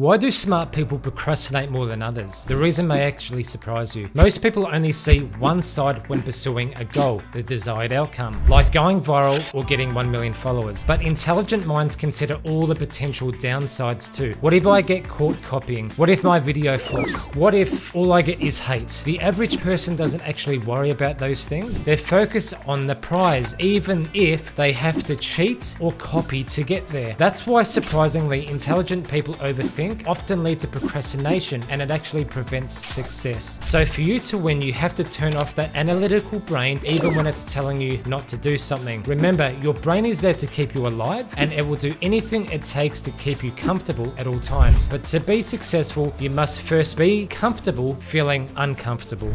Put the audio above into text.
Why do smart people procrastinate more than others? The reason may actually surprise you. Most people only see one side when pursuing a goal, the desired outcome, like going viral or getting 1 million followers. But intelligent minds consider all the potential downsides too. What if I get caught copying? What if my video flops? What if all I get is hate? The average person doesn't actually worry about those things. They're focused on the prize, even if they have to cheat or copy to get there. That's why surprisingly intelligent people overthink, often lead to procrastination, and it actually prevents success. So for you to win, you have to turn off that analytical brain even when it's telling you not to do something. Remember, your brain is there to keep you alive and it will do anything it takes to keep you comfortable at all times. But to be successful, you must first be comfortable feeling uncomfortable.